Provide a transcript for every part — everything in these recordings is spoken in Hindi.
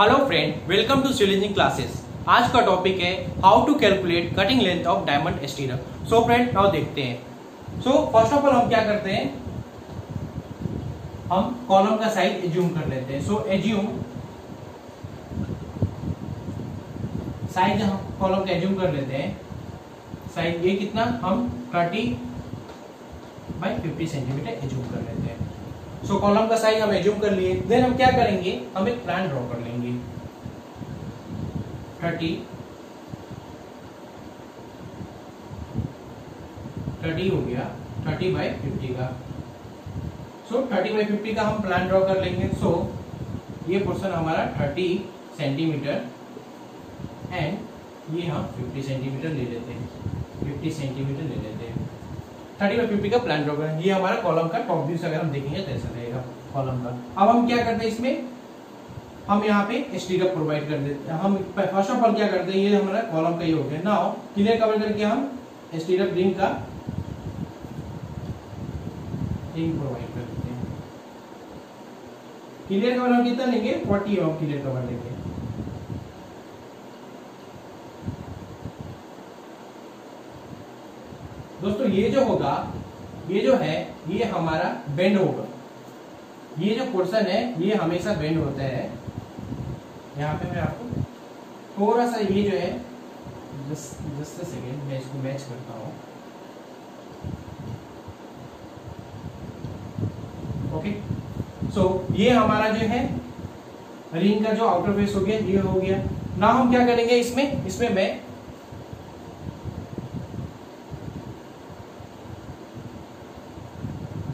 हेलो फ्रेंड वेलकम टू सिलिंजिंग क्लासेस आज का टॉपिक है how to calculate cutting length of diamond stirrup so friend now देखते हैं. सो फ़र्स्ट ऑफ़ ऑल हम क्या करते हैं? हम कॉलम का साइज़ एज्यूम कर लेते हैं. सो एज्यूम साइज़ हम कॉलम का एज्यूम कर लेते हैं. साइज़ ये कितना? हम thirty by fifty centimetre assume कर लेते हैं. सो so, कॉलम का साइज़ हम एज्यूम कर लिए. देन हम क्या करेंगे? हम एक प्लान ड्रॉ कर लेंगे. थर्टी थर्टी हो गया. थर्टी बाई फिफ्टी का. सो थर्टी बाई फिफ्टी का हम प्लान ड्रॉ कर लेंगे. सो so, ये पोर्सन हमारा थर्टी सेंटीमीटर एंड ये हम फिफ्टी सेंटीमीटर ले लेते हैं. फिफ्टी सेंटीमीटर ले लेते हैं. थर्टी बाई फिफ्टी का प्लान करें ये हमारा कॉलम का टॉप व्यू अगर हम देखेंगे तो ऐसा रहेगा कॉलम का। अब हम क्या करते हैं इसमें? हम यहाँ पे स्टीरअप प्रोवाइड कर देते हैं। हम फ़र्स्ट ऑफ़ ऑल क्या करते हैं? ये हमारा कॉलम का ही हो गया। नाउ क्लियर कवर करके हम स्टीरअप रिंग का रिंग प्रोवाइड कर देते हैं। क्लियर कवर हम कितना लेंगे? फोर्टी एम क्लियर कवर लेंगे दोस्तों ये जो होगा, ये जो है, ये हमारा बेंड होगा। ये जो पोर्सन है, ये हमेशा बेंड होता है। यहाँ पे मैं आपको थोड़ा सा ये जो है जस्ट सेकेंड मैं इसको मैच करता हूँ। ओके सो ये हमारा जो है रिंग का जो आउटर फेस हो गया, ये हो गया। ना हम क्या करेंगे इसमें? इसमें मैं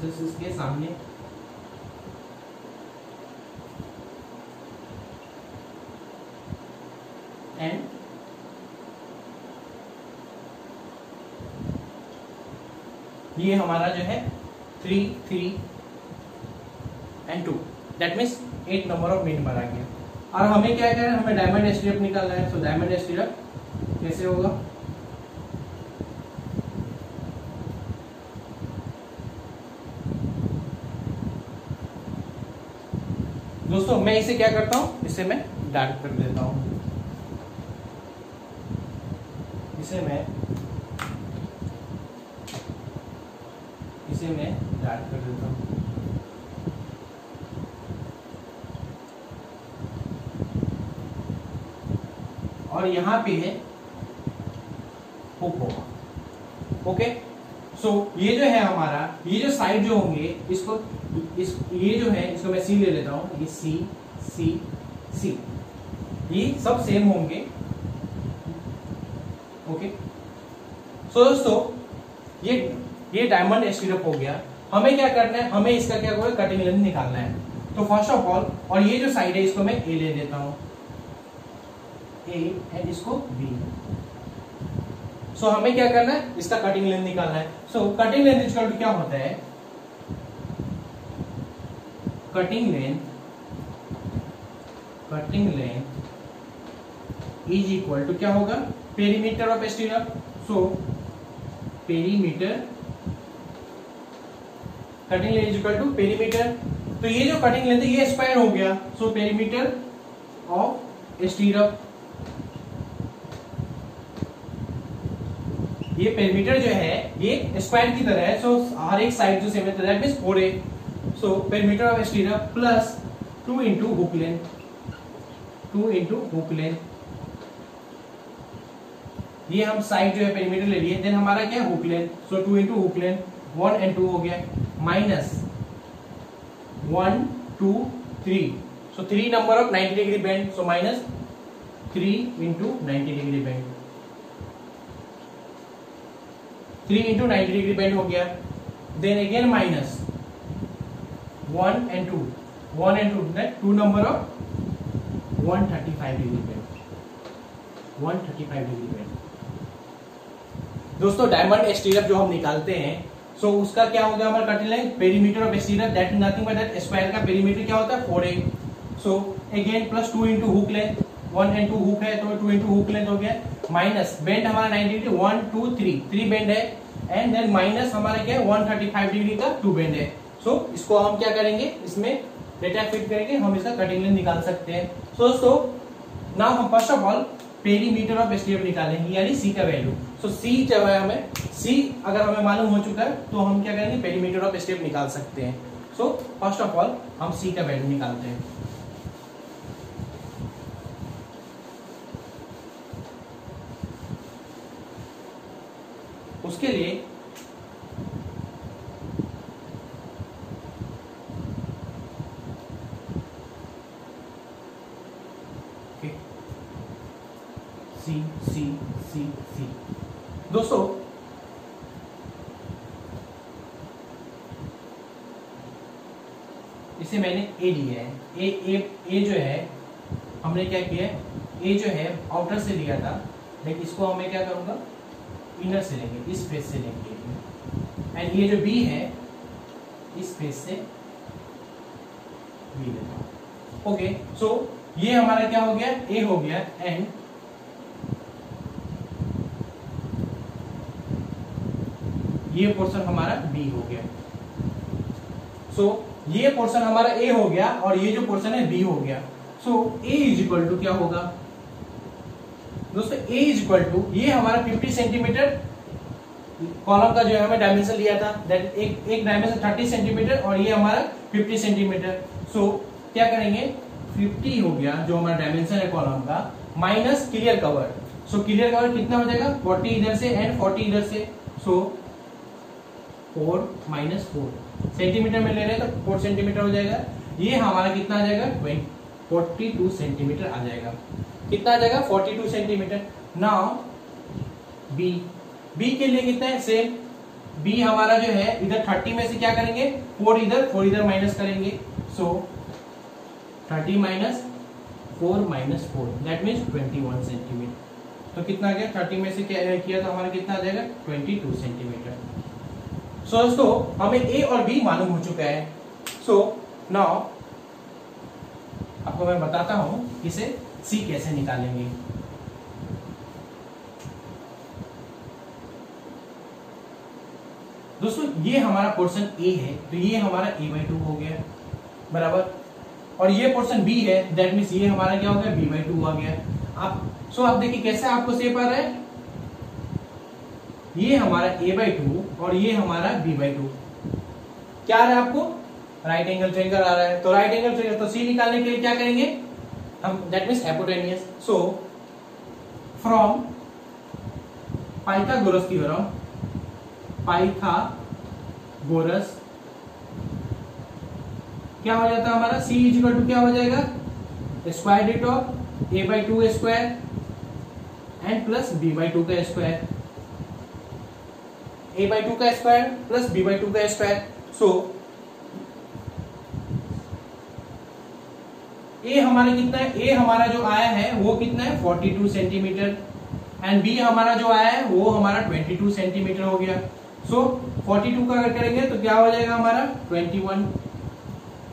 जस्ट इसके सामने एंड ये हमारा जो है three three and two that means eight number of मिन आ गया। और हमें क्या करना है? हमें डायमंड एस्टीरप निकालना है। तो डायमंड एस्टीरप कैसे होगा? दोस्तों, मैं इसे क्या करता हूँ? इसे मैं डार्क कर देता हूँ इसे मैं इसे मैं डार्क कर देता हूँ और यहाँ पे है होगा ओके सो ये जो है हमारा, ये जो साइड जो होंगे, इसको, इस, ये जो है, इसको मैं सी ले लेता हूँ। ये सी सी सी ये सब सेम होंगे। ओके सो दोस्तों, ये ये डायमंड स्टीरप हो गया। हमें क्या करना है? हमें इसका क्या कटिंग लेंथ निकालना है। तो फ़र्स्ट ऑफ़ ऑल और ये जो साइड है, इसको मैं ए ले लेता हूँ। ए एंड इसको बी सो so, हमें क्या करना है? इसका कटिंग लेंथ निकालना है। So cutting length equal to क्या होता है? Cutting length cutting length is equal to क्या होगा? Perimeter of stirrup so perimeter cutting length equal to perimeter तो ये जो कटिंग लेंथ है ये स्क्वायर हो गया। सो पेरीमीटर ऑफ़ स्टीरप ये पेरीमीटर जो है, ये स्क्वायर की तरह है सो हर एक साइड जो सेम है that means 4a so perimeter of stirrup plus 2 into hook length 2 into hook length ये हम साइड जो है पेरीमीटर ले लिए देन हमारा क्या hook length so 2 into hook length 1 and 2 हो गया minus 1 2 3 so 3 number of 90 degree bend so minus 3 into 90 degree bend three into ninety degree bend हो गया. Then again minus one and two one and two two number of one thirty five degree bend one thirty five degree bend दोस्तों डायमंड स्टीरप जो हम निकालते हैं सो so उसका क्या हो गया हमारा cutting line perimeter of stirrup that nothing but that square का पेरीमीटर क्या होता है? Four A so again plus two into hook length one and two hook है तो टू इंटू हुक लेंथ हो गया. माइनस बेंड हमारा ninety degree one two three three bend है. एंड देन माइनस हमारा क्या है? वन थर्टी फाइव डिग्री का टू बेंड है. सो so, इसको हम क्या करेंगे? इसमें डेटा फिट करके हम इसका कटिंग लेंथ निकाल सकते हैं. सो दोस्तों नाउ हम first of all perimeter of STF निकालेंगे यानी सी का वैल्यू सो सी जब है हमें सी अगर हमें मालूम हो चुका है तो हम क्या करेंगे? पेरीमीटर ऑफ़ एसटीएफ निकाल सकते हैं. सो फ़र्स्ट ऑफ़ ऑल हम सी का वैल्यू निकालते हैं. लिए सी सी सी सी। दोस्तों, इसे मैंने ए लिया है। ए ए ए जो है, हमने क्या किया ए जो है आउटर से लिया था। लेकिन इसको हमें क्या करूँगा? इनर से लेंगे इस फेस से लेंगे। एंड ये जो बी है इस फेस से बी हूँ ओके सो ये हमारा क्या हो गया? ए हो गया एंड ये पोर्शन हमारा बी हो गया। सो so, ये पोर्शन हमारा ए हो गया और ये जो पोर्शन है बी हो गया। So A is equal to क्या होगा? दोस्तों ए इज़ इक्वल टू ये हमारा 50 सेंटीमीटर कॉलम का जो है, हमें डायमेंशन लिया था दैट एक एक डायमेंशन 30 सेंटीमीटर और ये हमारा 50 सेंटीमीटर सो क्या करेंगे? 50 हो गया, जो हमारा डायमेंशन है कॉलम का minus clear cover so clear cover कितना हो जाएगा? 40 इधर से एंड 40 इधर से. So four minus four centimetre में ले रहे तो फोर सेंटीमीटर हो जाएगा. ये हमारा कितना आ जाएगा? ट्वेंटी 42 सेंटीमीटर आ जाएगा। कितना आ जाएगा 42 सेंटीमीटर। नाउ बी बी के लिए कितना है? सेम बी हमारा जो है इधर 30 में से क्या करेंगे? फोर इधर फोर इधर माइनस करेंगे। So so, 30 minus four minus four that means twenty one centimetre तो कितना आ गया? थर्टी में से क्या किया तो हमारा कितना आ जाएगा? ट्वेंटी टू सेंटीमीटर सो दोस्तों हमें ए और बी मालूम हो चुका है। सो नाउ आपको मैं बताता हूँ इसे सी कैसे निकालेंगे। दोस्तों, ये हमारा पोर्शन ए है तो ये हमारा ए बाई टू हो गया, बराबर? और ये पोर्शन बी है दैट मीन्स ये हमारा क्या हो गया? बी बाई टू आ गया। आप सो आप देखिए कैसे आपको सेप आ रहा है? ये हमारा ए बाई टू और ये हमारा बी बाई टू क्या आ रहा है आपको? राइट एंगल ट्रेंगल आ रहा है। तो राइट एंगल ट्रेंगल तो सी निकालने के लिए क्या करेंगे? हम that means hypotenuse so from Pythagoras theorem Pythagoras क्या हो जाता है हमारा? सी इज़ टू क्या हो जाएगा? Square root of A by two square and plus B by two का स्क्वायर ए बाई टू का square plus B by two का स्क्वायर सो ए हमारा कितना है? ए हमारा जो आया है वो कितना है? 42 सेंटीमीटर एंड बी हमारा जो आया है वो हमारा 22 सेंटीमीटर हो गया. सो so, 42 का अगर करेंगे तो क्या हो जाएगा हमारा? 21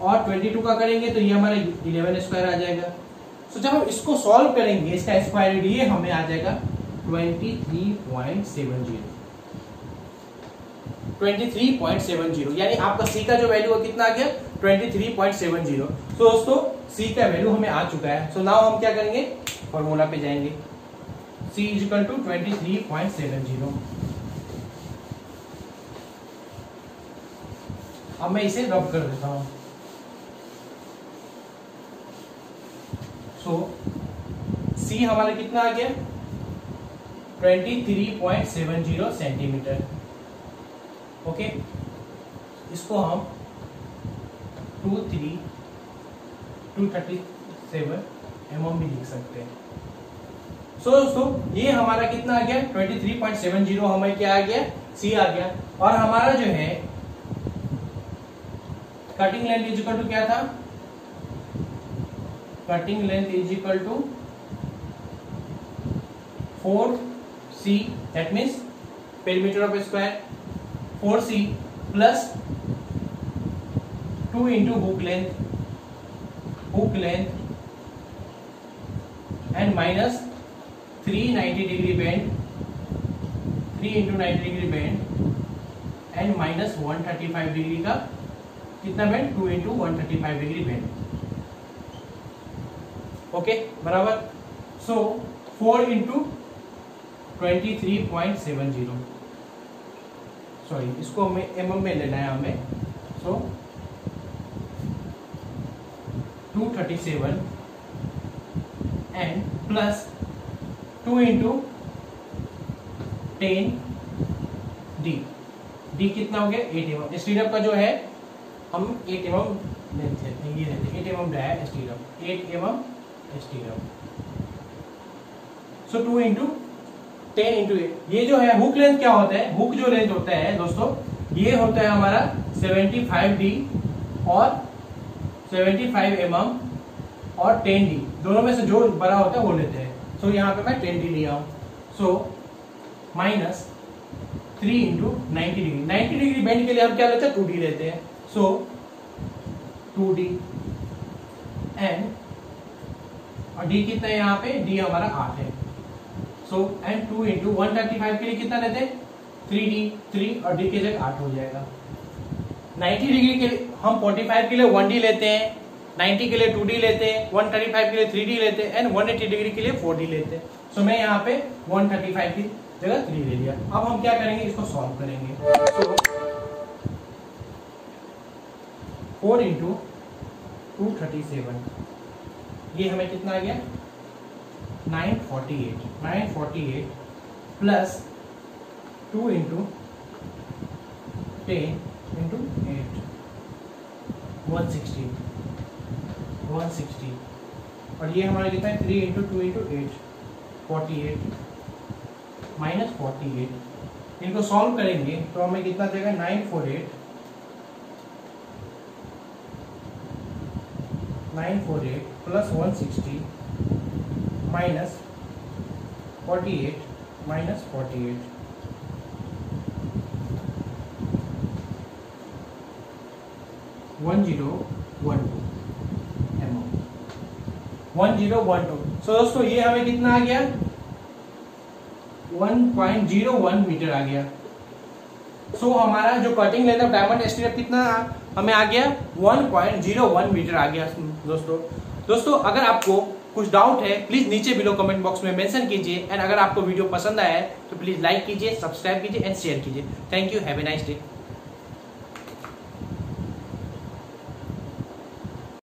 और 22 का करेंगे तो ये हमारा 11 स्क्वायर आ जाएगा. सो so, जब हम इसको सॉल्व करेंगे इसका स्क्वायर ये हमें आ जाएगा 23.70 23.70 यानी आपका सी का जो वैल्यू कितना आ गया? 23.70 तो दोस्तों सी का वैल्यू हमें आ चुका है। सो so नाउ हम क्या करेंगे? फॉर्मूला पे जाएँगे। C is equal to twenty अब मैं इसे रब कर देता हूँ। सो so, सी हमारा कितना आ गया? 23.70 सेंटीमीटर ओके इसको हम two three two thirty seven M भी लिख सकते हैं। सो so, दोस्तों ये हमारा कितना आ गया? Twenty three point seven zero हमें क्या आ गया? सी आ गया। और हमारा जो है cutting length is equal to क्या था? Cutting length is equal to four C that means perimeter of square four C plus two into hook length hook length and minus three ninety degree bend three into ninety degree bend and minus one thirty five degree का कितना bend two into one thirty five degree bend okay बराबर? So four into twenty three point seven zero sorry इसको हमें एम में लेना है हमें. So so, two thirty seven and plus two into ten D D कितना हो गया? एट एम एम का जो है, हम एट एम एम लेते हैं। ये लेते eight M M dia eight M M so two into ten into eight ये जो है हुक लेंथ क्या होता है? हुक जो लेंथ होता है, दोस्तों, ये होता है हमारा सेवेंटी फाइव डी और सेवेंटी फाइव एम और टेन डी। दोनों में से जो बड़ा होता है वो लेते हैं। सो so, यहाँ पे मैं टेन डी लिया हूँ so minus three into ninety degree ninety degree bend के लिए हम क्या लेते हैं? टू डी लेते हैं। सो टू डी एंड और डी कितना है यहाँ पे? डी हमारा आठ है। So and two into one thirty five के लिए कितना लेते हैं? थ्री डी थ्री और डी के जगह आठ हो जाएगा। नाइन्टी डिग्री के लिए हम फोर्टी फाइव के लिए वन डी लेते हैं 90 के लिए 2D लेते हैं 135 के लिए 3D लेते हैं एंड 180 डिग्री के लिए 4D लेते हैं। सो so, मैं यहाँ पे 135 की जगह 3 ले लिया। अब हम क्या करेंगे? इसको सॉल्व करेंगे। Four into two thirty seven ये हमें कितना आ गया? 948 948 plus two into ten into 160 160 और ये हमारा कितना है? Three into two into eight forty eight minus forty eight इनको सॉल्व करेंगे तो हमें कितना देगा? Nine four eight nine four eight plus one sixty minus forty eight minus forty eight one zero one two one zero one two so दोस्तों ये हमें कितना आ गया? One point zero one metre आ गया। सो so, हमारा जो cutting length of diamond stirrup कितना हमें आ गया? One point zero one metre आ गया दोस्तों। दोस्तों अगर आपको कुछ डाउट है प्लीज़ नीचे बिलो कमेंट बॉक्स में मेंशन कीजिए। एंड अगर आपको वीडियो पसंद आया है तो प्लीज़ लाइक कीजिए सब्सक्राइब कीजिए एंड शेयर कीजिए। Thank you have a nice day